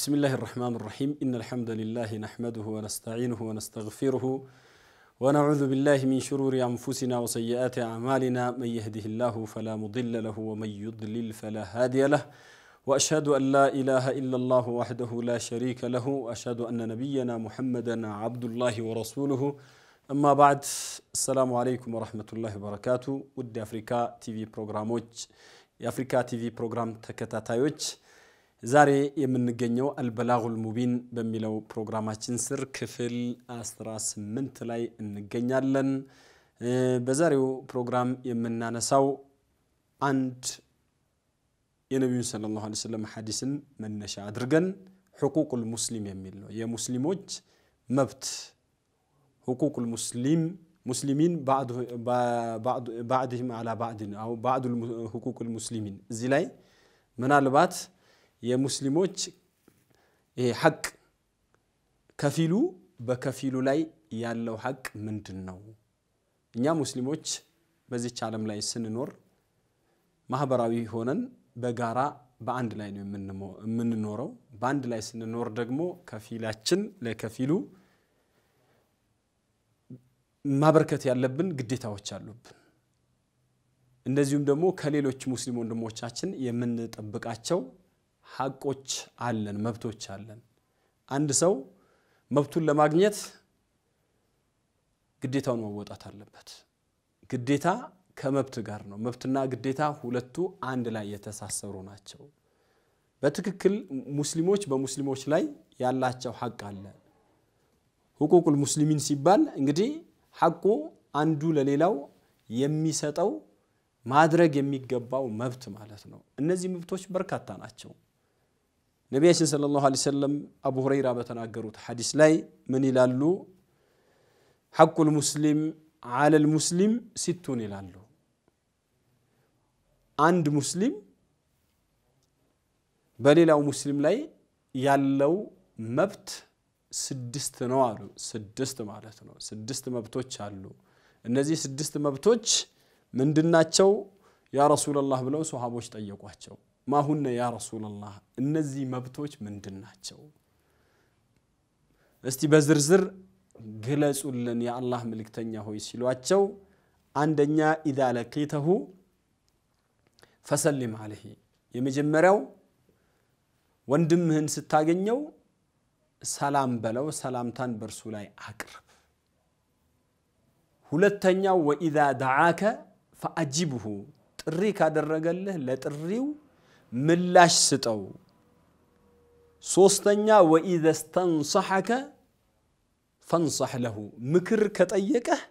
بسم الله الرحمن الرحيم إن الحمد لله نحمده ونستعينه ونستغفره ونعوذ بالله من شرور أنفسنا وسيئات أعمالنا من يهده الله فلا مضل له ومن يضلل فلا هادي له وأشهد أن لا إله إلا الله وحده لا شريك له وأشهد أن نبينا محمدا عبد الله ورسوله أما بعد السلام عليكم ورحمة الله وبركاته ودي أفريكا تي في بروغراموج في بروغرام ፕሮግራም ተከታታዮች ዛሬ የምንገኘው አልበላጉል ሙቢን በሚለው ፕሮግራማችን ስር ክፍል 18 ላይ እንገኛለን። በዛሬው ፕሮግራም የምናነሳው አንድ የነቢዩን ሰለላሁ ዐለይሂ ወሰለም ሐዲስን መነሻ አድርገን ሕቁቁል ሙስሊም የሚል ነው። የሙስሊሞች መብት ሕቁቁል ሙስሊም ሙስሊሚን ባዕድህም አላ ባዕድን አው ባዕዱ ሕቁቁል ሙስሊሚን እዚህ ላይ ምናልባት የሙስሊሞች ይሄ ሐቅ ከፊሉ በከፊሉ ላይ ያለው ሐቅ ምንድን ነው? እኛ ሙስሊሞች በዚች ዓለም ላይ ስንኖር ማህበራዊ ሆነን በጋራ በአንድ ላይ ነው የምንኖረው። በአንድ ላይ ስንኖር ደግሞ ከፊላችን ለከፊሉ ማበርከት ያለብን ግዴታዎች አሉብን። እንደዚሁም ደግሞ ከሌሎች ሙስሊም ወንድሞቻችን የምንጠብቃቸው ሐቆች አለን፣ መብቶች አለን። አንድ ሰው መብቱን ለማግኘት ግዴታውን መወጣት አለበት። ግዴታ ከመብት ጋር ነው። መብትና ግዴታ ሁለቱ አንድ ላይ የተሳሰሩ ናቸው። በትክክል ሙስሊሞች በሙስሊሞች ላይ ያላቸው ሐቅ አለ። ሁቁቁል ሙስሊሚን ሲባል እንግዲህ ሐቁ አንዱ ለሌላው የሚሰጠው ማድረግ የሚገባው መብት ማለት ነው። እነዚህ መብቶች በርካታ ናቸው። ነቢያችን ሰለላሁ ዐለይሂ ወሰለም አቡ ሁረይራ በተናገሩት ሐዲስ ላይ ምን ይላሉ? ሐቁል ሙስሊም ዐለል ሙስሊም ሲቱን ይላሉ። አንድ ሙስሊም በሌላው ሙስሊም ላይ ያለው መብት ስድስት ነው አሉ። ስድስት ማለት ነው። ስድስት መብቶች አሉ። እነዚህ ስድስት መብቶች ምንድናቸው? ያ ረሱለላህ ብለው ሰሃቦች ጠየቋቸው። ማሁነ ያ ረሱለላህ፣ እነዚህ መብቶች ምንድን ናቸው? እስቲ በዝርዝር ግለጹልን የአላህ ምልክተኛ ሆይ ሲሏቸው፣ አንደኛ ኢዛ ለቂተሁ ፈሰሊም አለይሂ፣ የመጀመሪያው ወንድምህን ስታገኘው ሰላም በለው፣ ሰላምታን በእርሱ ላይ አቅርብ። ሁለተኛው ወኢዛ ደዓከ ፈአጂብሁ፣ ጥሪ ካደረገልህ ለጥሪው ምላሽ ስጠው። ሶስተኛ ወኢዘ ስተንሰሐከ ፈንሰሕ ለሁ፣ ምክር ከጠየቀህ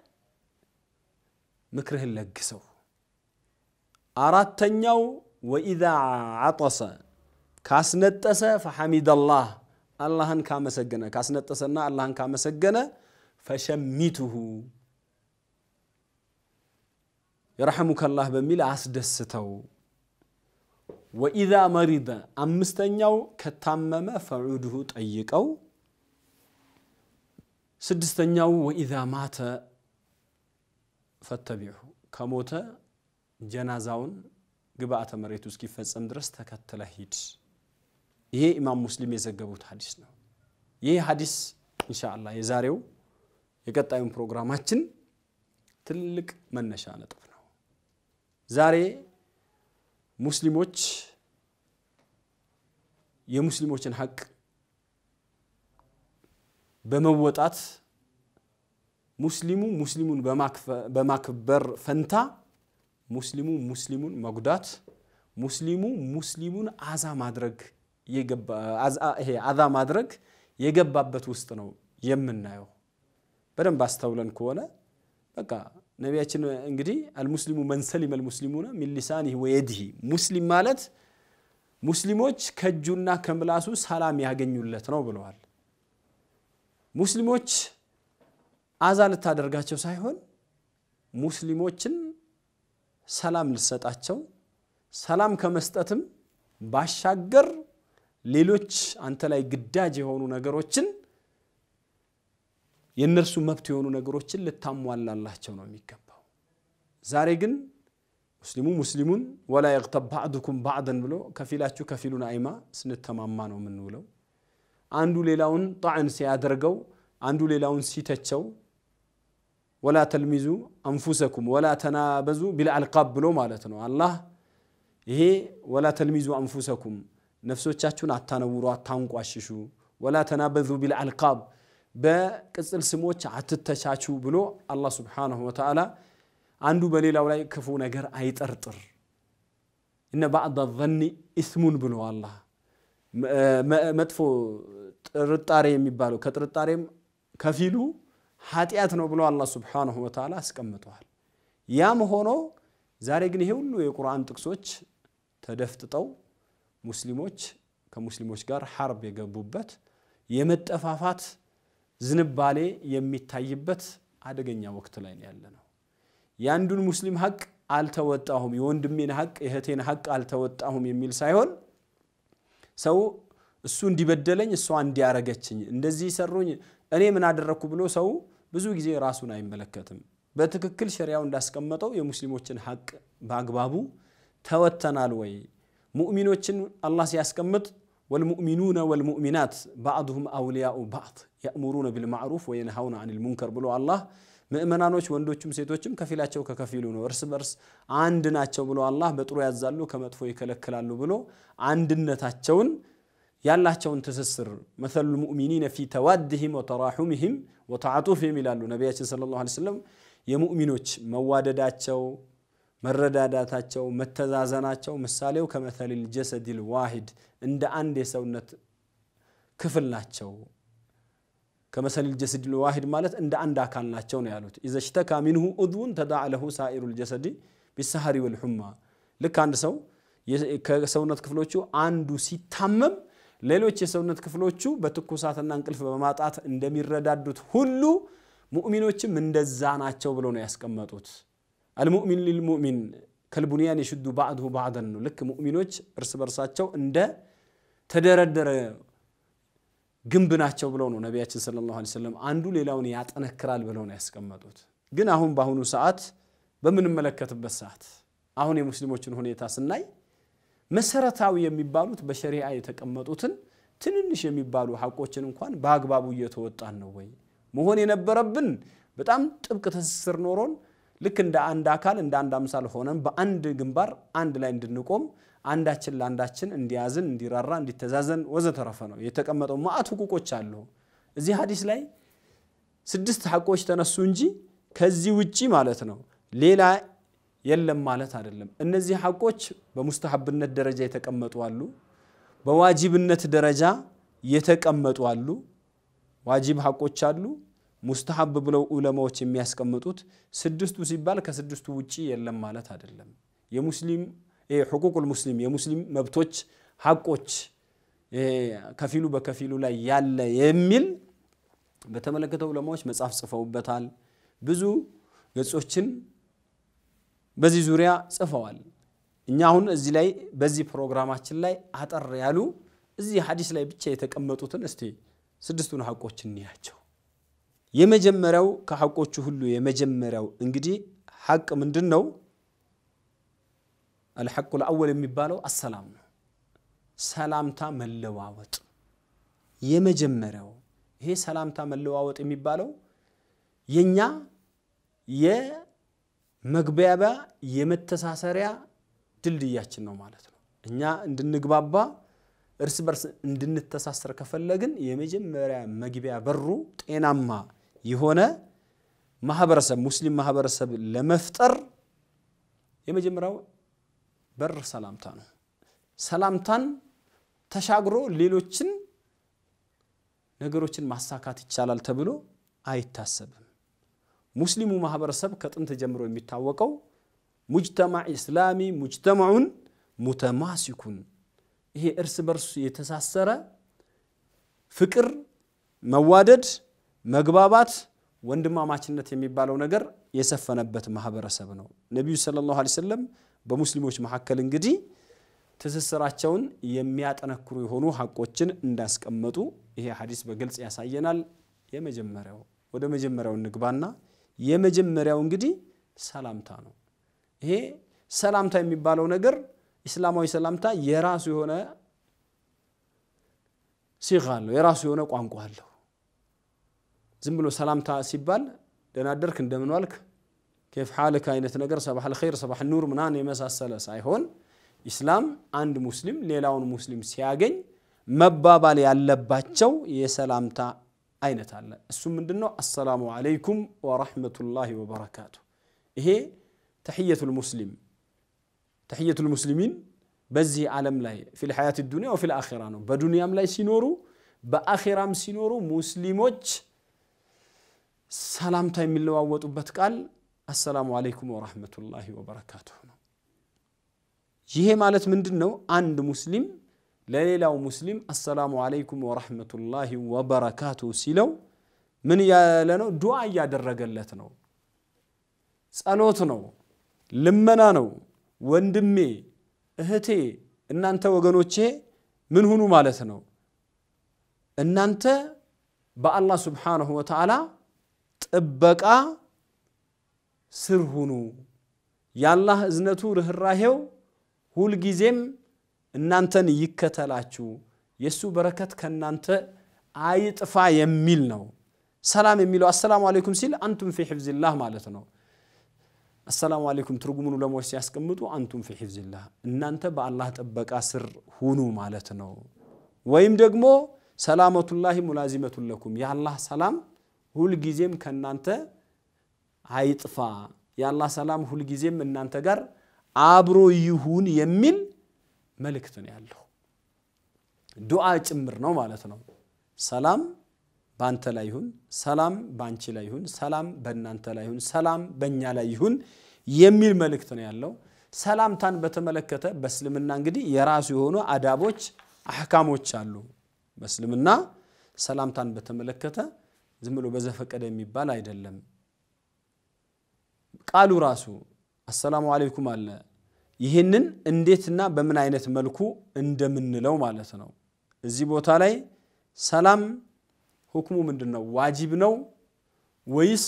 ምክርህን ለግሰው። አራተኛው ወኢዛ ዓጠሰ ካስነጠሰ ፈሐሚደላህ አላህን ካመሰገነ ካስነጠሰና አላህን ካመሰገነ ፈሸሚቱሁ የረሐሙከላህ በሚል አስደስተው። ወኢዛ መሪደ አምስተኛው ከታመመ ፈዑድሁ ጠይቀው። ስድስተኛው ወኢዛ ማተ ፈተቢዑ ከሞተ ጀናዛውን ግብአተ መሬቱ እስኪፈጸም ድረስ ተከትለ ሂድ። ይሄ ኢማም ሙስሊም የዘገቡት ሐዲስ ነው። ይህ ሐዲስ ኢንሻአላህ የዛሬው የቀጣዩን ፕሮግራማችን ትልቅ መነሻ ነጥብ ነው። ዛሬ ሙስሊሞች የሙስሊሞችን ሐቅ በመወጣት ሙስሊሙ ሙስሊሙን በማክበር ፈንታ ሙስሊሙ ሙስሊሙን መጉዳት፣ ሙስሊሙ ሙስሊሙን አዛ ማድረግ ይሄ አዛ ማድረግ የገባበት ውስጥ ነው የምናየው። በደንብ አስተውለን ከሆነ በቃ ነቢያችን እንግዲህ አልሙስሊሙ መንሰሊም አልሙስሊሙነ ሚን ሊሳኒህ ሙስሊም ማለት ሙስሊሞች ከእጁና ከምላሱ ሰላም ያገኙለት ነው ብለዋል። ሙስሊሞች አዛ ልታደርጋቸው ሳይሆን ሙስሊሞችን ሰላም ልሰጣቸው፣ ሰላም ከመስጠትም ባሻገር ሌሎች አንተ ላይ ግዳጅ የሆኑ ነገሮችን የእነርሱ መብት የሆኑ ነገሮችን ልታሟላላቸው ነው የሚገባው። ዛሬ ግን ሙስሊሙ ሙስሊሙን ወላ የግተብ ባዕዱኩም ባዕደን ብሎ ከፊላችሁ ከፊሉን አይማ ስንተማማ ነው የምንውለው። አንዱ ሌላውን ጣዕን ሲያደርገው አንዱ ሌላውን ሲተቸው ወላ ተልሚዙ አንፉሰኩም ወላ ተናበዙ ቢልአልቃብ ብሎ ማለት ነው አላህ ይሄ ወላ ተልሚዙ አንፉሰኩም ነፍሶቻችሁን አታነውሩ አታንቋሽሹ ወላ ተናበዙ ቢልአልቃብ በቅጽል ስሞች አትተቻቹ ብሎ አላህ ስብሓንሁ ወተዓላ አንዱ በሌላው ላይ ክፉ ነገር አይጠርጥር። እነ ባዕድ ዘኒ ኢስሙን ብሎ አላህ መጥፎ ጥርጣሬ የሚባለው ከጥርጣሬም ከፊሉ ኃጢአት ነው ብሎ አላህ ስብሓንሁ ወተዓላ አስቀምጠዋል። ያም ሆኖ ዛሬ ግን ይሄ ሁሉ የቁርአን ጥቅሶች ተደፍጥጠው ሙስሊሞች ከሙስሊሞች ጋር ሐርብ የገቡበት የመጠፋፋት ዝንባሌ የሚታይበት አደገኛ ወቅት ላይ ያለ ነው። የአንዱን ሙስሊም ሀቅ አልተወጣሁም፣ የወንድሜን ሀቅ የእህቴን ሀቅ አልተወጣሁም የሚል ሳይሆን ሰው እሱ እንዲበደለኝ እሷ እንዲያረገችኝ እንደዚህ ሰሩኝ እኔ ምን አደረግኩ ብሎ ሰው ብዙ ጊዜ ራሱን አይመለከትም። በትክክል ሸሪያው እንዳስቀመጠው የሙስሊሞችን ሀቅ በአግባቡ ተወተናል ወይ? ሙእሚኖችን አላህ ሲያስቀምጥ ወልሙእሚኑነ ወልሙእሚናት ባዕድሁም አውልያኡ ባዕድ የእሙሩነ ቢልማዕሩፍ ወየንሃውነ አኒል ሙንከር ብሎ አላህ ምእመናኖች ወንዶችም ሴቶችም ከፊላቸው ከከፊሉ ነው፣ እርስ በርስ አንድ ናቸው ብሎ አላህ በጥሩ ያዛሉ ከመጥፎ ይከለክላሉ ብሎ አንድነታቸውን ያላቸውን ትስስር مثل المؤمنين في توادهم وتراحمهم وتعاطفهم ይላሉ ነቢያችን صلى الله عليه وسلم። የሙእሚኖች መዋደዳቸው፣ መረዳዳታቸው፣ መተዛዘናቸው ምሳሌው كمثل الجسد الواحد እንደ አንድ የሰውነት ክፍል ናቸው። كمثل الجسد الواحد ማለት እንደ አንድ አካል ናቸው ነው ያሉት። إذا اشتكى منه عضو تداعى له سائر الجسد بالسهر والحمى። ልክ አንድ ሰው ከሰውነት ክፍሎቹ አንዱ ሲታመም ሌሎች የሰውነት ክፍሎቹ በትኩሳትና እንቅልፍ በማጣት እንደሚረዳዱት ሁሉ ሙእሚኖችም እንደዛ ናቸው ብሎ ነው ያስቀመጡት። አልሙእሚን ሊልሙእሚን ከልቡንያን የሽዱ ባዕድሁ ባዕደን ነው። ልክ ሙእሚኖች እርስ በርሳቸው እንደ ተደረደረ ግንብ ናቸው ብለው ነው ነቢያችን ሰለላሁ ዐለይሂ ወሰለም አንዱ ሌላውን ያጠነክራል ብለው ነው ያስቀመጡት። ግን አሁን በአሁኑ ሰዓት በምንመለከትበት ሰዓት አሁን የሙስሊሞችን ሁኔታ ስናይ መሰረታዊ የሚባሉት በሸሪዓ የተቀመጡትን ትንንሽ የሚባሉ ሐቆችን እንኳን በአግባቡ እየተወጣን ነው ወይ? መሆን የነበረብን በጣም ጥብቅ ትስስር ኖሮን ልክ እንደ አንድ አካል እንደ አንድ አምሳል ሆነን በአንድ ግንባር አንድ ላይ እንድንቆም አንዳችን ለአንዳችን እንዲያዝን፣ እንዲራራ፣ እንዲተዛዘን ወዘተረፈ ነው የተቀመጠው። ማአት ሁቁቆች አሉ። እዚህ ሀዲስ ላይ ስድስት ሐቆች ተነሱ እንጂ ከዚህ ውጪ ማለት ነው ሌላ የለም ማለት አይደለም። እነዚህ ሐቆች በሙስተሐብነት ደረጃ የተቀመጡ አሉ፣ በዋጅብነት ደረጃ የተቀመጡ አሉ። ዋጅብ ሐቆች አሉ፣ ሙስተሐብ ብለው ዑለማዎች የሚያስቀምጡት ስድስቱ ሲባል ከስድስቱ ውጪ የለም ማለት አይደለም። የሙስሊም ሕቁቁል ሙስሊም የሙስሊም መብቶች ሐቆች ከፊሉ በከፊሉ ላይ ያለ የሚል በተመለከተ ዑለማዎች መጽሐፍ ጽፈውበታል። ብዙ ገጾችን በዚህ ዙሪያ ጽፈዋል። እኛ አሁን እዚህ ላይ በዚህ ፕሮግራማችን ላይ አጠር ያሉ እዚህ ሐዲስ ላይ ብቻ የተቀመጡትን እስቲ ስድስቱን ሐቆች እንያቸው። የመጀመሪያው ከሐቆቹ ሁሉ የመጀመሪያው እንግዲህ ሐቅ ምንድን ነው? አልሐቁ ልአወል የሚባለው አሰላም ነው። ሰላምታ መለዋወጥ የመጀመሪያው ይሄ ሰላምታ መለዋወጥ የሚባለው የኛ የመግባቢያ የመተሳሰሪያ ድልድያችን ነው ማለት ነው። እኛ እንድንግባባ እርስ በርስ እንድንተሳሰር ከፈለግን የመጀመሪያ መግቢያ በሩ ጤናማ የሆነ ማህበረሰብ ሙስሊም ማህበረሰብ ለመፍጠር የመጀመሪያው በር ሰላምታ ነው። ሰላምታን ተሻግሮ ሌሎችን ነገሮችን ማሳካት ይቻላል ተብሎ አይታሰብም። ሙስሊሙ ማህበረሰብ ከጥንት ጀምሮ የሚታወቀው ሙጅተማዕ ኢስላሚ ሙጅተማዑን ሙተማሲኩን ይሄ እርስ በርሱ የተሳሰረ ፍቅር፣ መዋደድ፣ መግባባት፣ ወንድማማችነት የሚባለው ነገር የሰፈነበት ማህበረሰብ ነው። ነቢዩ ሰለላሁ ዐለይሂ ወሰለም በሙስሊሞች መካከል እንግዲህ ትስስራቸውን የሚያጠነክሩ የሆኑ ሐቆችን እንዳስቀመጡ ይሄ ሐዲስ በግልጽ ያሳየናል። የመጀመሪያው ወደ መጀመሪያው እንግባና የመጀመሪያው እንግዲህ ሰላምታ ነው። ይሄ ሰላምታ የሚባለው ነገር ኢስላማዊ ሰላምታ የራሱ የሆነ ሲጋ አለው፣ የራሱ የሆነ ቋንቋ አለው። ዝም ብሎ ሰላምታ ሲባል ደህና አደርክ እንደምን ዋልክ ኬፍ ሓልክ አይነት ነገር ሰባሕ ልኸይር ሰባሕ ኑር ምናምን የመሳሰለ ሳይሆን ኢስላም አንድ ሙስሊም ሌላውን ሙስሊም ሲያገኝ መባባል ያለባቸው የሰላምታ አይነት አለ። እሱ ምንድን ነው? አሰላሙ ዓለይኩም ወረሕመቱላሂ ወበረካቱ። ይሄ ተሕየቱል ሙስሊም ተሕየቱል ሙስሊሚን በዚህ ዓለም ላይ ፊል ሐያት ዱንያ ወፊል አኺራ ነው። በዱንያም ላይ ሲኖሩ በአኺራም ሲኖሩ ሙስሊሞች ሰላምታ የሚለዋወጡበት ቃል አሰላሙ ዓለይኩም ወረሕመቱላሂ ወበረካቱሁ ነው። ይሄ ማለት ምንድን ነው? አንድ ሙስሊም ለሌላው ሙስሊም አሰላሙ ዓለይኩም ወረሕመቱላሂ ወበረካቱ ሲለው ምን እያለ ነው? ዱዓ እያደረገለት ነው። ጸሎት ነው፣ ልመና ነው። ወንድሜ እህቴ፣ እናንተ ወገኖቼ ምን ሁኑ ማለት ነው? እናንተ በአላህ ስብሓነሁ ወተዓላ ጥበቃ ስር ሁኑ። የአላህ እዝነቱ ርኅራሄው ሁልጊዜም እናንተን ይከተላችሁ፣ የእሱ በረከት ከእናንተ አይጥፋ የሚል ነው። ሰላም የሚለው አሰላሙ አለይኩም ሲል አንቱም ፊ ሒፍዝላህ ማለት ነው። አሰላሙ አለይኩም ትርጉሙን ዑለማዎች ሲያስቀምጡ አንቱም ፊ ሒፍዝላህ እናንተ በአላህ ጥበቃ ስር ሁኑ ማለት ነው። ወይም ደግሞ ሰላመቱላሂ ሙላዚመቱን ለኩም የአላህ ሰላም ሁልጊዜም ከእናንተ አይጥፋ፣ የአላህ ሰላም ሁልጊዜም እናንተ ጋር አብሮ ይሁን የሚል መልእክት ነው ያለው። ዱዓ ጭምር ነው ማለት ነው። ሰላም በአንተ ላይ ይሁን፣ ሰላም በአንቺ ላይ ይሁን፣ ሰላም በእናንተ ላይ ይሁን፣ ሰላም በእኛ ላይ ይሁን የሚል መልእክት ነው ያለው። ሰላምታን በተመለከተ በእስልምና እንግዲህ የራሱ የሆኑ አዳቦች፣ አሕካሞች አሉ። በእስልምና ሰላምታን በተመለከተ ዝም ብሎ በዘፈቀደ የሚባል አይደለም። ቃሉ ራሱ አሰላሙ አለይኩም አለ። ይህንን እንዴትና በምን አይነት መልኩ እንደምንለው ማለት ነው። እዚህ ቦታ ላይ ሰላም ሁክሙ ምንድን ነው? ዋጂብ ነው ወይስ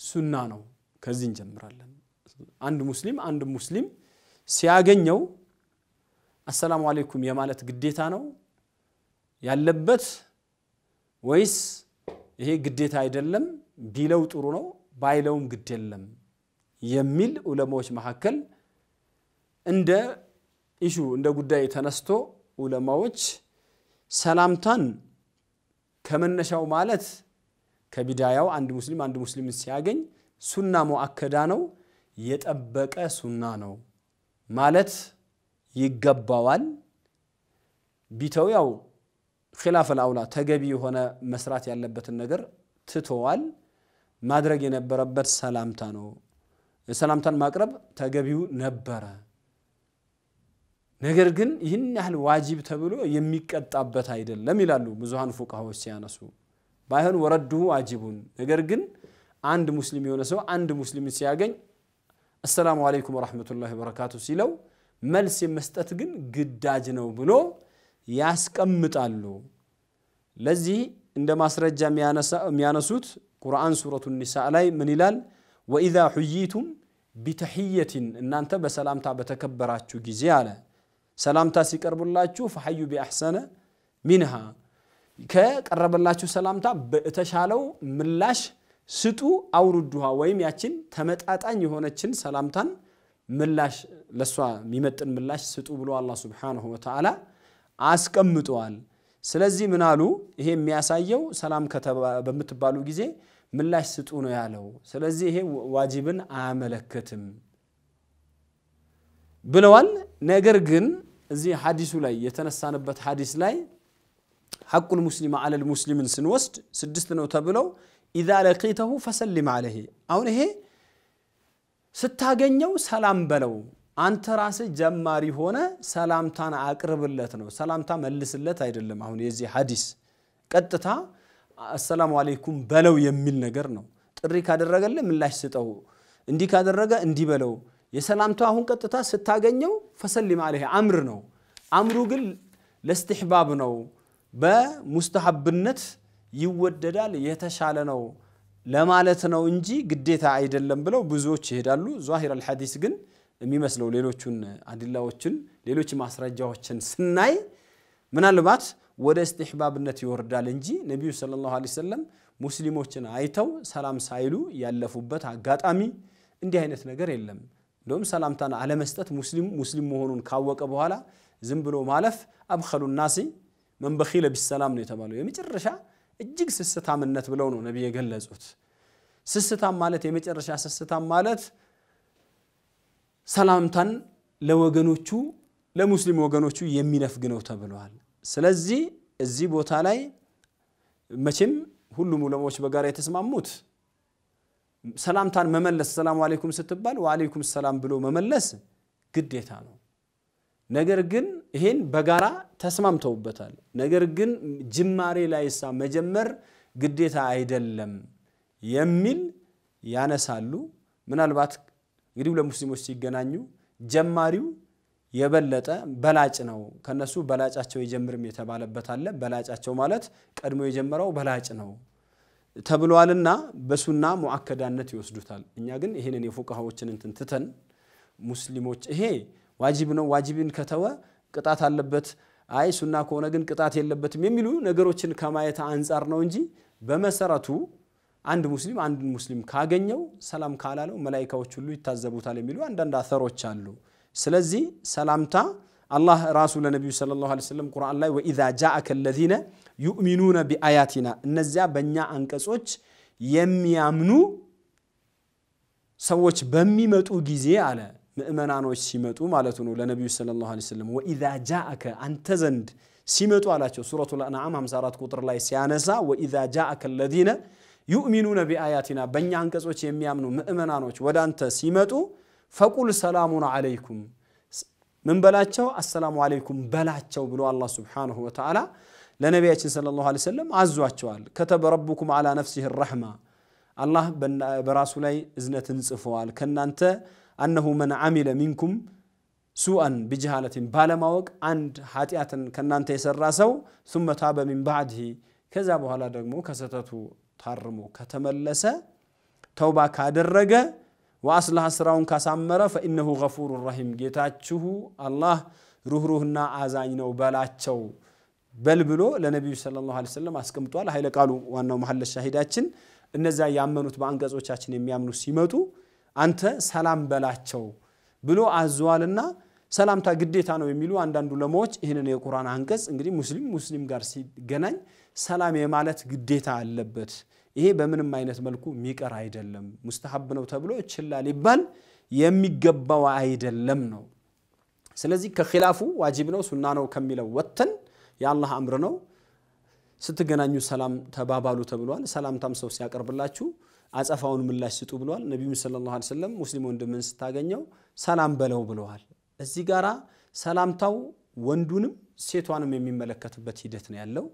ሱና ነው? ከዚህ እንጀምራለን። አንድ ሙስሊም አንድ ሙስሊም ሲያገኘው አሰላሙ አለይኩም የማለት ግዴታ ነው ያለበት ወይስ ይሄ ግዴታ አይደለም፣ ቢለው ጥሩ ነው ባይለውም ግድ የለም የሚል ዑለማዎች መካከል እንደ ኢሹ እንደ ጉዳይ ተነስቶ ዑለማዎች ሰላምታን ከመነሻው ማለት ከቢዳያው አንድ ሙስሊም አንድ ሙስሊም ሲያገኝ ሱና ሙአከዳ ነው የጠበቀ ሱና ነው ማለት ይገባዋል። ቢተው ያው ኪላፍ አውላ ተገቢ የሆነ መስራት ያለበትን ነገር ትተዋል። ማድረግ የነበረበት ሰላምታ ነው። ሰላምታን ማቅረብ ተገቢው ነበረ። ነገር ግን ይህን ያህል ዋጂብ ተብሎ የሚቀጣበት አይደለም ይላሉ ብዙሃን ፉቃሃዎች ሲያነሱ። ባይሆን ወረድሁ ዋጅቡን። ነገር ግን አንድ ሙስሊም የሆነ ሰው አንድ ሙስሊም ሲያገኝ አሰላሙ አለይኩም ወረሕመቱላሂ ወበረካቱ ሲለው መልስ የመስጠት ግን ግዳጅ ነው ብሎ ያስቀምጣሉ። ለዚህ እንደ ማስረጃ የሚያነሱት ቁርአን ሱረቱ ኒሳ ላይ ምን ይላል? ወኢዛ ሑይቱም ቢተሕየትን እናንተ በሰላምታ በተከበራችሁ ጊዜ አለ ሰላምታ ሲቀርቡላችሁ ፈሐዩ ቢአሕሰነ ሚንሃ ከቀረበላችሁ ሰላምታ በተሻለው ምላሽ ስጡ። አውሩዱሃ ወይም ያችን ተመጣጣኝ የሆነችን ሰላምታን ምላሽ ለእሷ የሚመጥን ምላሽ ስጡ ብሎ አላህ ሱብሓነሁ ወተዓላ አስቀምጠዋል። ስለዚህ ምን አሉ? ይሄ የሚያሳየው ሰላም በምትባሉ ጊዜ ምላሽ ስጡ ነው ያለው። ስለዚህ ይሄ ዋጅብን አያመለክትም ብለዋል። ነገር ግን እዚህ ሐዲሱ ላይ የተነሳንበት ሐዲስ ላይ ሐቁል ሙስሊም አለል ሙስሊምን ስንወስድ ስድስት ነው ተብለው ኢዛ ለቂተሁ ፈሰሊም አለህ። አሁን ይሄ ስታገኘው ሰላም በለው አንተ ራስህ ጀማሪ ሆነ ሰላምታን አቅርብለት ነው። ሰላምታ መልስለት አይደለም። አሁን የዚህ ሐዲስ ቀጥታ አሰላሙ አለይኩም በለው የሚል ነገር ነው። ጥሪ ካደረገልህ ምላሽ ስጠው፣ እንዲህ ካደረገ እንዲህ በለው። የሰላምታ አሁን ቀጥታ ስታገኘው ፈሰሊም አለይህ አምር ነው። አምሩ ግን ለስትሕባብ ነው፣ በሙስተሐብነት ይወደዳል፣ የተሻለ ነው ለማለት ነው እንጂ ግዴታ አይደለም ብለው ብዙዎች ይሄዳሉ። ዛሂር አልሐዲስ ግን የሚመስለው ሌሎቹን አዲላዎችን ሌሎች ማስረጃዎችን ስናይ ምናልባት ወደ እስትሕባብነት ይወርዳል እንጂ ነቢዩ ሰለላሁ ዐለይሂ ወሰለም ሙስሊሞችን አይተው ሰላም ሳይሉ ያለፉበት አጋጣሚ እንዲህ አይነት ነገር የለም። እንደውም ሰላምታን አለመስጠት ሙስሊም ሙስሊም መሆኑን ካወቀ በኋላ ዝም ብሎ ማለፍ አብኸሉ ናሲ መን በኺለ ቢሰላም ነው የተባለው። የመጨረሻ እጅግ ስስታምነት ብለው ነው ነቢይ የገለጹት። ስስታም ማለት የመጨረሻ ስስታም ማለት ሰላምታን ለወገኖቹ ለሙስሊም ወገኖቹ የሚነፍግ ነው ተብለዋል። ስለዚህ እዚህ ቦታ ላይ መቼም ሁሉም ዑለማዎች በጋራ የተስማሙት ሰላምታን መመለስ ሰላሙ አሌይኩም ስትባል ወአሌይኩም ሰላም ብሎ መመለስ ግዴታ ነው። ነገር ግን ይሄን በጋራ ተስማምተውበታል። ነገር ግን ጅማሬ ላይሳ መጀመር ግዴታ አይደለም የሚል ያነሳሉ። ምናልባት እንግዲህ ለሙስሊሞች ሲገናኙ ጀማሪው የበለጠ በላጭ ነው፣ ከነሱ በላጫቸው የጀምርም የተባለበት አለ። በላጫቸው ማለት ቀድሞ የጀመረው በላጭ ነው ተብሏልና በሱና ሙአከዳነት ይወስዱታል። እኛ ግን ይህንን የፉቃሃዎችን እንትን ትተን ሙስሊሞች ይሄ ዋጅብ ነው፣ ዋጅብን ከተወ ቅጣት አለበት፣ አይ ሱና ከሆነ ግን ቅጣት የለበትም የሚሉ ነገሮችን ከማየት አንጻር ነው እንጂ በመሰረቱ አንድ ሙስሊም አንድ ሙስሊም ካገኘው ሰላም ካላለው መላኢካዎች ሁሉ ይታዘቡታል የሚሉ አንዳንድ አሰሮች አሉ። ስለዚህ ሰላምታ አላህ ራሱ ለነቢዩ ሰለላሁ ዐለይሂ ወሰለም ቁርአን ላይ ወኢዛ ጃአከ አለዚነ ዩእሚኑነ ቢአያቲና እነዚያ በእኛ አንቀጾች የሚያምኑ ሰዎች በሚመጡ ጊዜ አለ ምእመናኖች ሲመጡ ማለቱ ነው ለነቢዩ ሰለላሁ ዐለይሂ ወሰለም። ወኢዛ ጃአከ አንተ ዘንድ ሲመጡ አላቸው። ሱረቱል አንዓም 54 ቁጥር ላይ ሲያነሳ ወኢዛ ጃአከ አለዚነ ዩእሚኑነ ቢአያቲና በእኛ አንቀጾች የሚያምኑ ምእመናኖች ወደ አንተ ሲመጡ ፈቁል ሰላሙን አለይኩም ምን በላቸው አሰላሙ አለይኩም በላቸው ብሎ አላህ ሱብሓነሁ ወተዓላ ለነቢያችን ሰለላሁ ዐለይሂ ወሰለም አዟቸዋል። ከተበ ረቡኩም ዓላ ነፍሲህ ረሕማ አላህ በራሱ ላይ እዝነትን ጽፈዋል። ከእናንተ አነሁ መን ዓሚለ ሚንኩም ሱአን ቢጀሃለትን ባለማወቅ አንድ ኃጢአትን ከእናንተ የሰራ ሰው ሱመ ታበ ሚን ባዕድህ ከዛ በኋላ ደግሞ ከሰተቱ ታርሞ ከተመለሰ ተውባ ካደረገ ወአስላህ ስራውን ካሳመረ ፈኢነሁ ገፉሩ ረሂም ጌታችሁ አላህ ሩህሩህና አዛኝ ነው በላቸው በል ብሎ ለነቢዩ ሰለላሁ ዐለይሂ ወሰለም አስቀምጧል። ኃይለ ቃሉ ዋናው መሐለ ሻሂዳችን እነዚያ ያመኑት በአንቀጾቻችን የሚያምኑ ሲመጡ አንተ ሰላም በላቸው ብሎ አዘዋልና ሰላምታ ግዴታ ነው የሚሉ አንዳንድ ዑለማዎች ይህንን የቁርአን አንቀጽ እንግዲህ ሙስሊም ሙስሊም ጋር ሲገናኝ ሰላም የማለት ግዴታ አለበት። ይሄ በምንም አይነት መልኩ የሚቀር አይደለም፣ ሙስተሐብ ነው ተብሎ ችላ ሊባል የሚገባው አይደለም ነው። ስለዚህ ከኺላፉ ዋጅብ ነው ሱና ነው ከሚለው ወጥተን የአላህ አምር ነው ስትገናኙ ሰላም ተባባሉ ተብሏል። ሰላምታም ሰው ሲያቀርብላችሁ አጸፋውን ምላሽ ስጡ ብሏል። ነቢዩ ሰለላሁ ዐለይሂ ወሰለም ሙስሊም ወንድምን ስታገኘው ሰላም በለው ብለዋል። እዚህ ጋራ ሰላምታው ወንዱንም ሴቷንም የሚመለከትበት ሂደት ነው ያለው።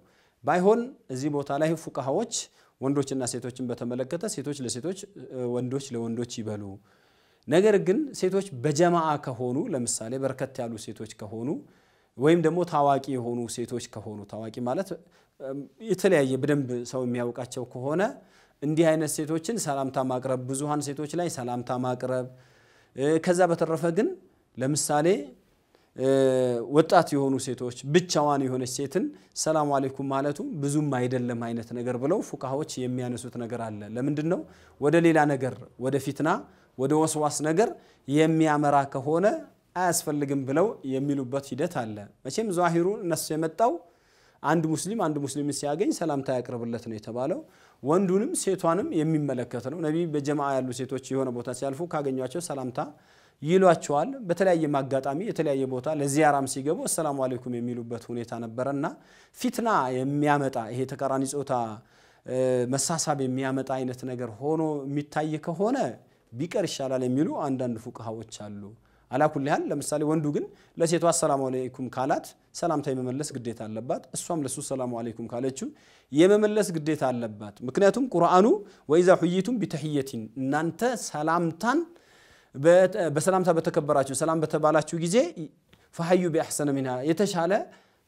ባይሆን እዚህ ቦታ ላይ ፉቃሃዎች ወንዶችና ሴቶችን በተመለከተ ሴቶች ለሴቶች ወንዶች ለወንዶች ይበሉ። ነገር ግን ሴቶች በጀማዓ ከሆኑ ለምሳሌ በርከት ያሉ ሴቶች ከሆኑ ወይም ደግሞ ታዋቂ የሆኑ ሴቶች ከሆኑ ታዋቂ ማለት የተለያየ በደንብ ሰው የሚያውቃቸው ከሆነ እንዲህ አይነት ሴቶችን ሰላምታ ማቅረብ፣ ብዙሃን ሴቶች ላይ ሰላምታ ማቅረብ። ከዛ በተረፈ ግን ለምሳሌ ወጣት የሆኑ ሴቶች ብቻዋን የሆነች ሴትን ሰላሙ አሌይኩም ማለቱ ብዙም አይደለም አይነት ነገር ብለው ፉቃሃዎች የሚያነሱት ነገር አለ። ለምንድን ነው ወደ ሌላ ነገር ወደ ፊትና ወደ ወስዋስ ነገር የሚያመራ ከሆነ አያስፈልግም ብለው የሚሉበት ሂደት አለ። መቼም ዛሂሩ እነሱ የመጣው አንድ ሙስሊም አንድ ሙስሊምን ሲያገኝ ሰላምታ ያቅርብለት ነው የተባለው። ወንዱንም ሴቷንም የሚመለከት ነው። ነቢይ በጀማዓ ያሉ ሴቶች የሆነ ቦታ ሲያልፉ ካገኟቸው ሰላምታ ይሏቸዋል። በተለያየ አጋጣሚ የተለያየ ቦታ ለዚያራም ሲገቡ አሰላሙ አሌይኩም የሚሉበት ሁኔታ ነበረና ፊትና የሚያመጣ ይሄ ተቃራኒ ጾታ መሳሳብ የሚያመጣ አይነት ነገር ሆኖ የሚታይ ከሆነ ቢቀር ይሻላል የሚሉ አንዳንድ ፉቅሃዎች አሉ። አላኩል ያህል ለምሳሌ ወንዱ ግን ለሴቷ አሰላሙ አለይኩም ካላት ሰላምታ የመመለስ ግዴታ አለባት። እሷም ለሱ ሰላሙ አለይኩም ካለችው የመመለስ ግዴታ አለባት። ምክንያቱም ቁርአኑ ወኢዛ ሁይቱም ቢተሕየቲን እናንተ ሰላምታን በሰላምታ በተከበራችሁ ሰላም በተባላችሁ ጊዜ فحيوا بأحسن منها የተሻለ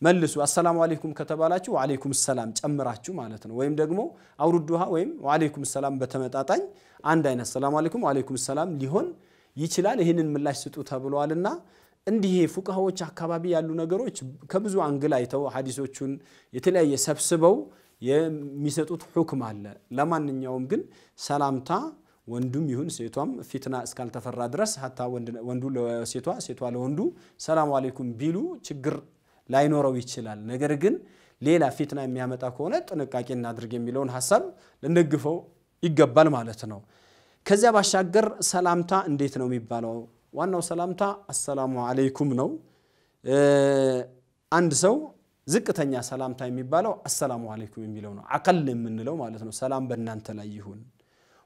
መልሱ። السلام عليكم ከተባላችሁ وعليكم السلام ጨምራችሁ ማለት ነው። ወይም ደግሞ أو ردوها ወይም وعليكم السلام በተመጣጣኝ አንድ አይነት السلام عليكم وعليكم السلام ሊሆን ይችላል። ይህንን ምላሽ ስጡ ተብሏልና እንዲህ ፉቅሃዎች አካባቢ ያሉ ነገሮች ከብዙ angle አይተው ሐዲሶቹን የተለያየ ሰብስበው የሚሰጡት حكم አለ። ለማንኛውም ግን ሰላምታ ወንዱም ይሁን ሴቷም فتنة እስካልተፈራ ድረስ حتى ወንዱ ለሴቷ ሴቷ ለወንዱ ሰላም አሌይኩም ቢሉ ችግር ላይኖረው ይችላል። ነገር ግን ሌላ ፊትና የሚያመጣ ከሆነ ጥንቃቄ እናድርግ የሚለውን ሀሳብ ልንደግፈው ይገባል ማለት ነው። ከዚያ ባሻገር ሰላምታ እንዴት ነው የሚባለው? ዋናው ሰላምታ አሰላሙ አለይኩም ነው። አንድ ሰው ዝቅተኛ ሰላምታ የሚባለው አሰላሙ አለይኩም የሚለው ነው። አቀል የምንለው ማለት ነው። ሰላም በእናንተ ላይ ይሁን።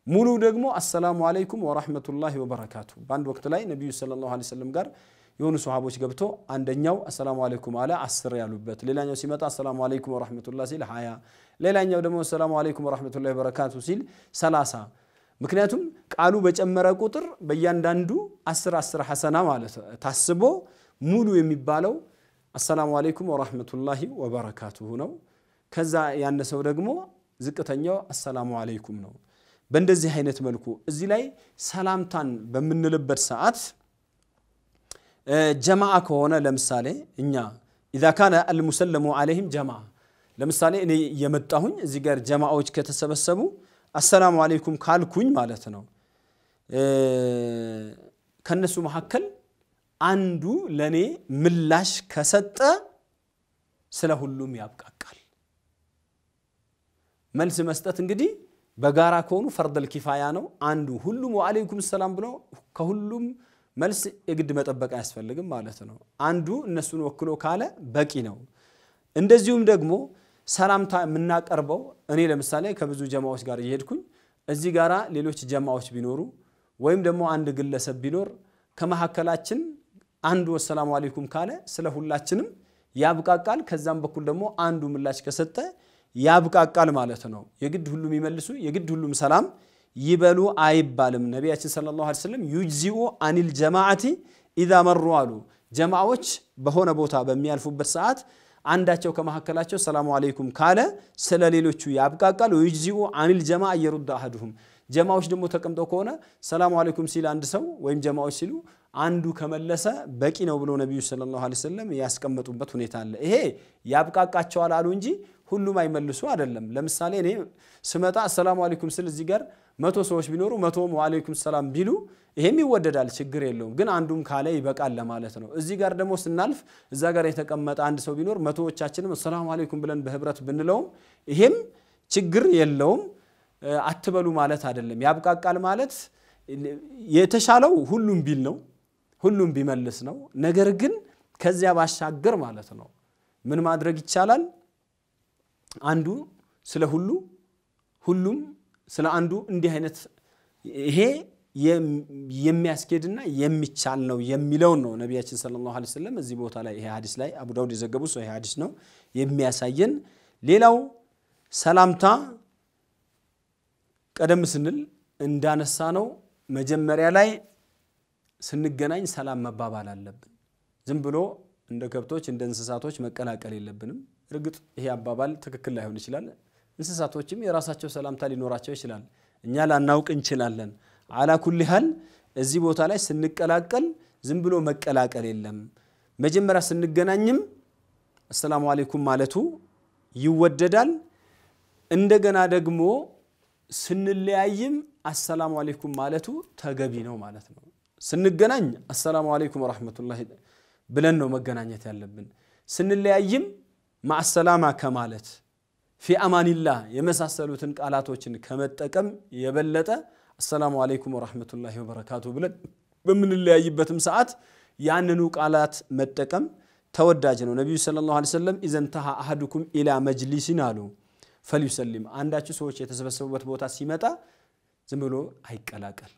ሙሉ ደግሞ አሰላሙ አለይኩም ወራህመቱላሂ ወበረካቱ። በአንድ ወቅት ላይ ነቢዩ ሰለላሁ ዐለይሂ ወሰለም ጋር የሆኑ ሰሃቦች ገብቶ አንደኛው አሰላሙ አለይኩም አለ አስር ያሉበት፣ ሌላኛው ሲመጣ አሰላሙ አለይኩም ወራህመቱላህ ሲል ሀያ ሌላኛው ደግሞ አሰላሙ አለይኩም ወራህመቱላሂ ወበረካቱ ሲል ሰላሳ ምክንያቱም ቃሉ በጨመረ ቁጥር በእያንዳንዱ አስር አስር ሐሰና ማለት ታስቦ ሙሉ የሚባለው አሰላሙ አለይኩም ወራህመቱላሂ ወበረካቱሁ ነው። ከዛ ያነሰው ደግሞ ዝቅተኛው አሰላሙ አለይኩም ነው። በእንደዚህ አይነት መልኩ እዚህ ላይ ሰላምታን በምንልበት ሰዓት ጀማዓ ከሆነ ለምሳሌ እኛ ኢዛ ካነ አልሙሰለሙ አለይህም ጀማዓ ለምሳሌ እኔ የመጣሁኝ እዚህ ጋር ጀማዓዎች ከተሰበሰቡ አሰላሙ አለይኩም ካልኩኝ ማለት ነው። ከነሱ መካከል አንዱ ለእኔ ምላሽ ከሰጠ ስለ ሁሉም ያብቃቃል። መልስ መስጠት እንግዲህ በጋራ ከሆኑ ፈርደል ኪፋያ ነው። አንዱ ሁሉም ወአለይኩም ሰላም ብሎ ከሁሉም መልስ የግድ መጠበቅ አያስፈልግም ማለት ነው። አንዱ እነሱን ወክሎ ካለ በቂ ነው። እንደዚሁም ደግሞ ሰላምታ የምናቀርበው እኔ ለምሳሌ ከብዙ ጀማዎች ጋር እየሄድኩኝ እዚህ ጋራ ሌሎች ጀማዎች ቢኖሩ ወይም ደግሞ አንድ ግለሰብ ቢኖር ከመካከላችን አንዱ ወሰላሙ አለይኩም ካለ ስለ ሁላችንም ያብቃቃል። ከዛም በኩል ደግሞ አንዱ ምላሽ ከሰጠ ያብቃቃል ማለት ነው። የግድ ሁሉም ይመልሱ፣ የግድ ሁሉም ሰላም ይበሉ አይባልም። ነቢያችን ሰለላሁ ዐለይሂ ወሰለም ዩጅዚኡ አኒል ጀማዓቲ ኢዛ መሩ አሉ። ጀማዎች በሆነ ቦታ በሚያልፉበት ሰዓት አንዳቸው ከመካከላቸው ሰላሙ አለይኩም ካለ ስለ ሌሎቹ ያብቃቃል። ወዩጅዚኡ አኒል ጀማ እየሩዳ አህዱሁም ጀማዎች ደግሞ ተቀምጠው ከሆነ ሰላሙ አለይኩም ሲል አንድ ሰው ወይም ጀማዎች ሲሉ አንዱ ከመለሰ በቂ ነው ብሎ ነቢዩ ሰለላሁ ዐለይሂ ወሰለም ያስቀመጡበት ሁኔታ አለ። ይሄ ያብቃቃቸዋል አሉ እንጂ ሁሉም አይመልሱ አይደለም። ለምሳሌ እኔ ስመጣ አሰላሙ አለይኩም ስል እዚህ ጋር መቶ ሰዎች ቢኖሩ መቶም ወአለይኩም ሰላም ቢሉ ይሄም ይወደዳል፣ ችግር የለውም። ግን አንዱም ካለ ይበቃል ለማለት ነው። እዚህ ጋር ደግሞ ስናልፍ እዛ ጋር የተቀመጠ አንድ ሰው ቢኖር መቶዎቻችንም አሰላሙ አለይኩም ብለን በህብረት ብንለውም ይሄም ችግር የለውም። አትበሉ ማለት አይደለም። ያብቃቃል ማለት የተሻለው ሁሉም ቢል ነው፣ ሁሉም ቢመልስ ነው። ነገር ግን ከዚያ ባሻገር ማለት ነው ምን ማድረግ ይቻላል? አንዱ ስለ ሁሉ ሁሉም ስለ አንዱ እንዲህ አይነት ይሄ የሚያስኬድና የሚቻል ነው የሚለውን ነው ነቢያችን ሰለላሁ ዐለይሂ ወሰለም እዚህ ቦታ ላይ ይሄ ሀዲስ ላይ አቡ ዳውድ የዘገቡ ሰው ይሄ ሀዲስ ነው የሚያሳየን። ሌላው ሰላምታ ቀደም ስንል እንዳነሳ ነው መጀመሪያ ላይ ስንገናኝ ሰላም መባባል አለብን። ዝም ብሎ እንደ ከብቶች እንደ እንስሳቶች መቀላቀል የለብንም። እርግጥ ይሄ አባባል ትክክል ላይሆን ይችላል። እንስሳቶችም የራሳቸው ሰላምታ ሊኖራቸው ይችላል። እኛ ላናውቅ እንችላለን። አላ ኩል ሃል እዚህ ቦታ ላይ ስንቀላቀል ዝም ብሎ መቀላቀል የለም። መጀመሪያ ስንገናኝም አሰላሙ አሌይኩም ማለቱ ይወደዳል። እንደገና ደግሞ ስንለያይም አሰላሙ አሌይኩም ማለቱ ተገቢ ነው ማለት ነው። ስንገናኝ አሰላሙ አሌይኩም ወረሕመቱላሂ ብለን ነው መገናኘት ያለብን። ስንለያይም ማዕሰላማ ከማለት ፊ አማኒላህ የመሳሰሉትን ቃላቶችን ከመጠቀም የበለጠ አሰላሙ አለይኩም ወረሕመቱላሂ ወበረካቱ ብለን በምንለያይበትም ሰዓት ያንኑ ቃላት መጠቀም ተወዳጅ ነው። ነቢዩ ሰለላሁ ዐለይሂ ወሰለም ኢዘንተሃ አሐዱኩም ኢላ መጅሊሲን አሉ ፈልዩሰሊም፣ አንዳችሁ ሰዎች የተሰበሰቡበት ቦታ ሲመጣ ዝም ብሎ አይቀላቀል፣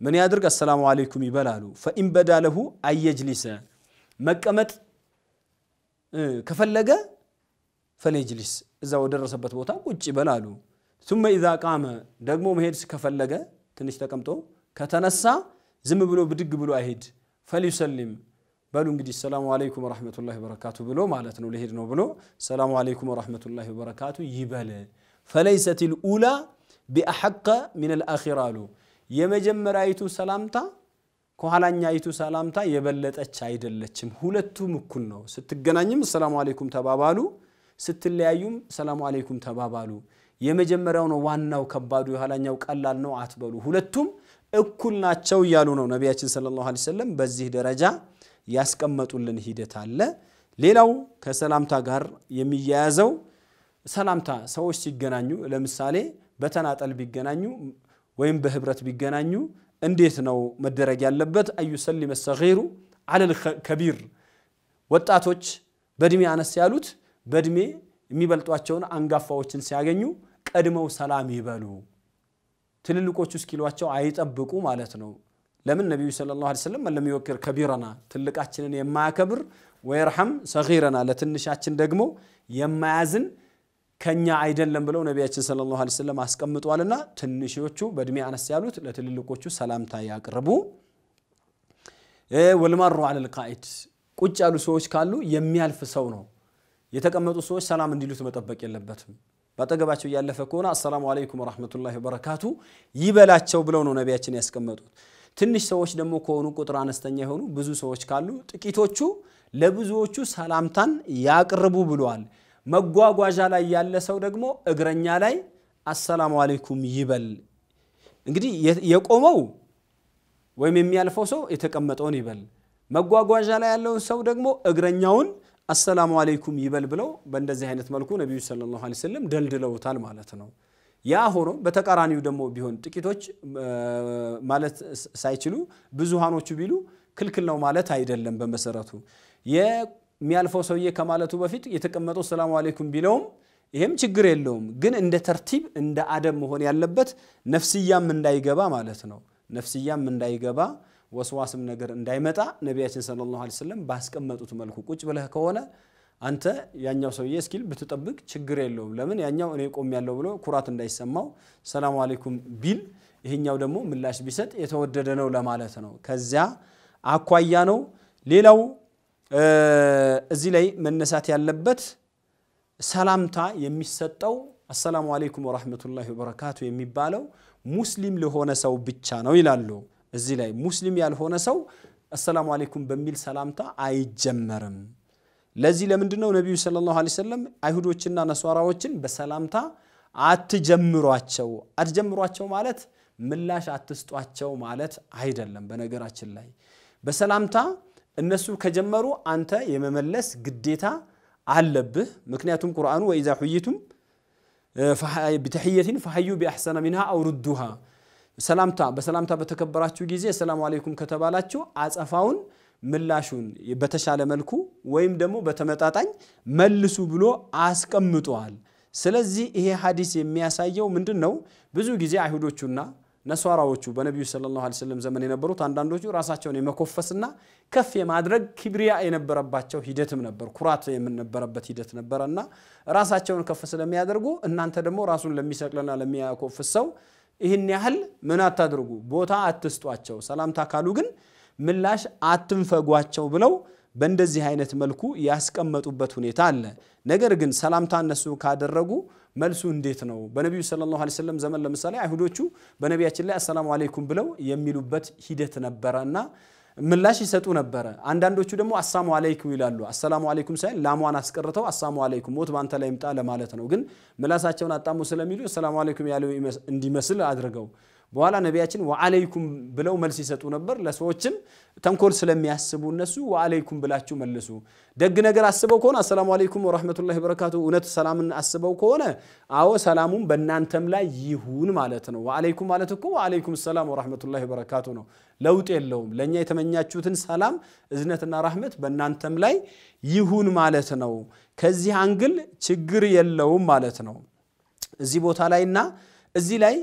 ምን ያድርግ? አሰላሙ አለይኩም ይበላሉ። ፈኢን በዳ ለሁ አየጅሊሰ መቀመጥ ከፈለገ ፈሌጅሊስ እዛ ወደረሰበት ቦታ ቁጭ ይበላሉ። ሱመ ኢዛ ቃመ ደግሞ መሄድ ከፈለገ ትንሽ ተቀምጦ ከተነሳ ዝም ብሎ ብድግ ብሎ አይሄድ። ፈሊዩሰሊም በሉ እንግዲህ ሰላሙ አለይኩም ወረሕመቱላሂ ወበረካቱ ብሎ ማለት ነው ልሄድ ነው ብሎ ሰላሙ አለይኩም ወረሕመቱላሂ ወበረካቱ ይበል። ፈለይሰት ልኡላ ቢአሐቀ ሚን ልአኺራ አሉ። የመጀመሪያዊቱ ሰላምታ ከኋላኛይቱ ሰላምታ የበለጠች አይደለችም። ሁለቱም እኩል ነው። ስትገናኝም ሰላሙ አሌይኩም ተባባሉ፣ ስትለያዩም ሰላሙ አሌይኩም ተባባሉ። የመጀመሪያው ነው ዋናው ከባዱ፣ የኋላኛው ቀላል ነው አትበሉ። ሁለቱም እኩል ናቸው እያሉ ነው ነቢያችን ሰለላሁ ዐለይሂ ወሰለም በዚህ ደረጃ ያስቀመጡልን ሂደት አለ። ሌላው ከሰላምታ ጋር የሚያያዘው ሰላምታ ሰዎች ሲገናኙ ለምሳሌ በተናጠል ቢገናኙ ወይም በህብረት ቢገናኙ እንዴት ነው መደረግ ያለበት? አዩሰሊመ ሰጊሩ አለል ከቢር ወጣቶች በእድሜ አነስ ያሉት በእድሜ የሚበልጧቸውን አንጋፋዎችን ሲያገኙ ቀድመው ሰላም ይበሉ። ትልልቆቹ እስኪሏቸው አይጠብቁ ማለት ነው። ለምን ነቢዩ ሰለላሁ ዐለይሂ ወሰለም ለም ይወክር ከቢረና ትልቃችንን የማያከብር ወየርሐም ሰጊረና ለትንሻችን ደግሞ የማያዝን ከኛ አይደለም ብለው ነቢያችን ሰለላሁ ዐለይሂ ወሰለም አስቀምጧልና ትንሾቹ በእድሜ አነስ ያሉት ለትልልቆቹ ሰላምታ ያቅርቡ። ወልማሩ አለል ቃኢድ ቁጭ ያሉ ሰዎች ካሉ የሚያልፍ ሰው ነው የተቀመጡ ሰዎች ሰላም እንዲሉት መጠበቅ የለበትም። በአጠገባቸው እያለፈ ከሆነ አሰላሙ አለይኩም ወረሕመቱላሂ ወበረካቱ ይበላቸው ብለው ነው ነቢያችን ያስቀመጡት። ትንሽ ሰዎች ደግሞ ከሆኑ ቁጥር አነስተኛ የሆኑ ብዙ ሰዎች ካሉ ጥቂቶቹ ለብዙዎቹ ሰላምታን ያቅርቡ ብለዋል። መጓጓዣ ላይ ያለ ሰው ደግሞ እግረኛ ላይ አሰላሙ አለይኩም ይበል። እንግዲህ የቆመው ወይም የሚያልፈው ሰው የተቀመጠውን ይበል። መጓጓዣ ላይ ያለውን ሰው ደግሞ እግረኛውን አሰላሙ አለይኩም ይበል ብለው በእንደዚህ አይነት መልኩ ነቢዩ ሰለላሁ ዐለይሂ ወሰለም ደልድለውታል ማለት ነው። ያ ሆኖ በተቃራኒው ደግሞ ቢሆን ጥቂቶች ማለት ሳይችሉ ብዙሃኖቹ ቢሉ ክልክል ነው ማለት አይደለም። በመሰረቱ የሚያልፈው ሰውዬ ከማለቱ በፊት የተቀመጠው ሰላሙ አለይኩም ቢለውም ይሄም ችግር የለውም። ግን እንደ ተርቲብ እንደ አደብ መሆን ያለበት ነፍስያም እንዳይገባ ማለት ነው። ነፍስያም እንዳይገባ ወስዋስም ነገር እንዳይመጣ ነቢያችን ሰለላሁ ዐለይሂ ወሰለም ባስቀመጡት መልኩ ቁጭ ብለህ ከሆነ አንተ ያኛው ሰውዬ እስኪል ብትጠብቅ ችግር የለውም። ለምን ያኛው እኔ ቆም ያለው ብሎ ኩራት እንዳይሰማው ሰላሙ አለይኩም ቢል ይሄኛው ደግሞ ምላሽ ቢሰጥ የተወደደ ነው ለማለት ነው። ከዚያ አኳያ ነው። ሌላው እዚህ ላይ መነሳት ያለበት ሰላምታ የሚሰጠው አሰላሙ አለይኩም ወራህመቱላሂ ወበረካቱ የሚባለው ሙስሊም ለሆነ ሰው ብቻ ነው ይላሉ። እዚህ ላይ ሙስሊም ያልሆነ ሰው አሰላሙ አለይኩም በሚል ሰላምታ አይጀመርም። ለዚህ ለምንድን ነው ነቢዩ ሰለላሁ ዐለይሂ ወሰለም አይሁዶችና ነሷራዎችን በሰላምታ አትጀምሯቸው። አትጀምሯቸው ማለት ምላሽ አትስጧቸው ማለት አይደለም። በነገራችን ላይ በሰላምታ እነሱ ከጀመሩ አንተ የመመለስ ግዴታ አለብህ። ምክንያቱም ቁርአኑ ወኢዛ ሁይቱም ቢተሕየትን ፈሐዩ ቢአሕሰነ ሚንሃ አውሩዱሃ ሰላምታ በሰላምታ በተከበራችሁ ጊዜ ሰላሙ አለይኩም ከተባላችሁ አጸፋውን ምላሹን በተሻለ መልኩ ወይም ደግሞ በተመጣጣኝ መልሱ ብሎ አስቀምጧል። ስለዚህ ይሄ ሐዲስ የሚያሳየው ምንድን ነው? ብዙ ጊዜ አይሁዶቹና ነሷራዎቹ በነቢዩ ሰለላሁ ዐለይሂ ወሰለም ዘመን የነበሩት አንዳንዶቹ ራሳቸውን የመኮፈስና ከፍ የማድረግ ኪብሪያ የነበረባቸው ሂደትም ነበር፣ ኩራት የምነበረበት ሂደት ነበረ እና ራሳቸውን ከፍ ስለሚያደርጉ እናንተ ደግሞ ራሱን ለሚሰቅልና ለሚያኮፍስ ሰው ይህን ያህል ምን አታድርጉ፣ ቦታ አትስጧቸው፣ ሰላምታ ካሉ ግን ምላሽ አትንፈጓቸው ብለው በእንደዚህ አይነት መልኩ ያስቀመጡበት ሁኔታ አለ። ነገር ግን ሰላምታ እነሱ ካደረጉ መልሱ እንዴት ነው? በነቢዩ ሰለላሁ ዐለይሂ ወሰለም ዘመን ለምሳሌ አይሁዶቹ በነቢያችን ላይ አሰላሙ አለይኩም ብለው የሚሉበት ሂደት ነበረ እና ምላሽ ይሰጡ ነበረ። አንዳንዶቹ ደግሞ አሳሙ አለይኩም ይላሉ። አሰላሙ አለይኩም ሳይሆን ላሟን አስቀርተው አሳሙ አለይኩም ሞት በአንተ ላይ ይምጣ ለማለት ነው። ግን ምላሳቸውን አጣሙ ስለሚሉ አሰላሙ አለይኩም ያለው እንዲመስል አድርገው በኋላ ነቢያችን ወአለይኩም ብለው መልስ ይሰጡ ነበር። ለሰዎችም ተንኮል ስለሚያስቡ እነሱ ወአለይኩም ብላችሁ መልሱ። ደግ ነገር አስበው ከሆነ السلام عليكم ورحمة الله وبركاته፣ እውነት ሰላምን አስበው ከሆነ አዎ ሰላሙም በእናንተም ላይ ይሁን ማለት ነው። وعليكم ማለት እኮ وعليكم السلام ورحمة الله وبركاته ነው። ለውጥ የለውም። ለእኛ የተመኛችሁትን ሰላም እዝነትና رحمة በእናንተም ላይ ይሁን ማለት ነው። ከዚህ angle ችግር የለውም ማለት ነው። እዚህ ቦታ ላይና እዚህ ላይ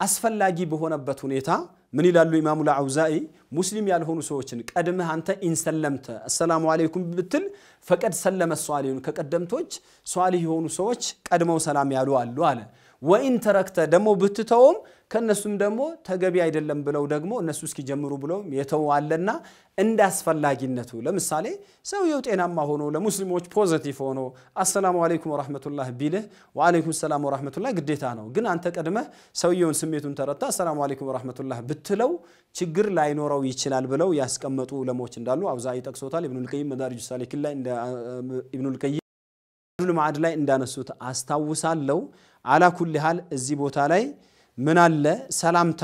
አስፈላጊ በሆነበት ሁኔታ ምን ይላሉ ኢማሙ ልአውዛኢ ሙስሊም ያልሆኑ ሰዎችን ቀድመህ አንተ إن سلمت السلام عليكم ብትል فقد سلم الصالحون ከቀደምቶች صالح የሆኑ ሰዎች ቀድመው ሰላም ያሉ አሉ አለ وإن تركت ደግሞ ብትተውም ከእነሱም ደግሞ ተገቢ አይደለም ብለው ደግሞ እነሱ እስኪጀምሩ ብለው የተዋለና እንደ አስፈላጊነቱ ለምሳሌ ሰውየው ጤናማ ሆኖ ለሙስሊሞች positive ሆኖ السلام عليكم ورحمة الله ቢልህ وعليكم السلام ورحمة الله ግዴታ ነው። ግን አንተ ቀድመህ ሰውየውን ስሜቱን ተረታ አሰላሙ አለይኩም ወረህመቱላህ ብትለው ችግር ላይኖረው ይችላል ብለው ያስቀመጡ ዑለሞች እንዳሉ አብዛኢ ጠቅሶታል። ኢብኑል ቀይም መዳሪጁ ላይ ኢብኑል ቀይም ላይ እንዳነሱት አስታውሳለሁ። አላ ኩል ሃል እዚህ ቦታ ላይ ምን አለ ሰላምታ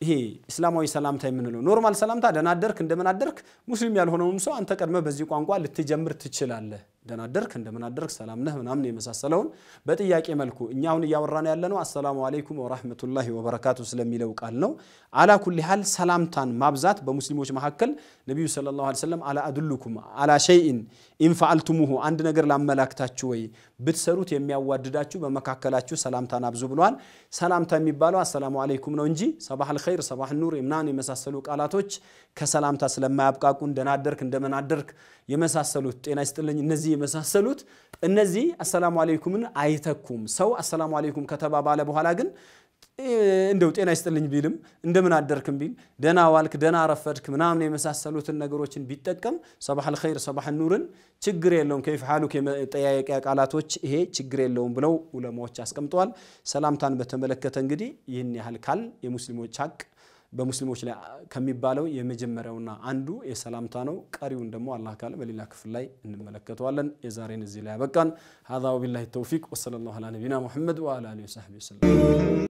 ይሄ እስላማዊ ሰላምታ የምንለው normal ሰላምታ ደህና አደርክ እንደምን አደርክ ሙስሊም ያልሆነውም ሰው አንተ ቀድመህ በዚህ ቋንቋ ልትጀምር ትችላለህ። ደህና አደርክ እንደምን አደርክ ሰላም ነህ ምናምን የመሳሰለውን በጥያቄ መልኩ እኛ አሁን እያወራን ያለ ነው አሰላሙ አለይኩም ወራህመቱላሂ ወበረካቱ ስለሚለው ቃል ነው። አላ ኩሊ ሃል ሰላምታን ማብዛት በሙስሊሞች መካከል ነቢዩ ሰለላሁ ዐለይሂ ወሰለም አላ አድሉኩም አላ ሸይኢን ኢንፈዓልቱሙሁ አንድ ነገር ላመላክታችሁ ወይ ብትሰሩት የሚያዋድዳችሁ በመካከላችሁ ሰላምታን አብዙ ብለዋል። ሰላምታ የሚባለው አሰላሙ አለይኩም ነው እንጂ ሰባህ አልኸይር ሰባህ ኑር ምናምን የመሳሰሉ ቃላቶች ከሰላምታ አደርክ እንደምን አደርክ የመሳሰሉት ጤና ይስጥልኝ እነዚህ የመሳሰሉት እነዚህ አሰላሙ አለይኩምን አይተኩም። ሰው አሰላሙ አለይኩም ከተባባለ በኋላ ግን እንደው ጤና ይስጥልኝ ቢልም እንደምን አደርክም ቢል ደና ዋልክ ደና አረፈድክ ምናምን የመሳሰሉትን ነገሮችን ቢጠቀም ሰባህ አልኸይር ሰባህ ኑርን ችግር የለውም። ከይፍ ሓሉክ የመጠያየቂያ ቃላቶች ይሄ ችግር የለውም ብለው ዑለማዎች አስቀምጠዋል። ሰላምታን በተመለከተ እንግዲህ ይህን ያህል ካል የሙስሊሞች ሀቅ በሙስሊሞች ላይ ከሚባለው የመጀመሪያውና አንዱ የሰላምታ ነው። ቀሪውን ደግሞ አላህ ካለ በሌላ ክፍል ላይ እንመለከተዋለን። የዛሬን እዚህ ላይ ያበቃን። ሀዛ ወቢላሂ ተውፊቅ ወሰለላሁ ዐላ ነቢና ሙሐመድ ወዐላ አሊሂ ወሰሕቢሂ ወሰለም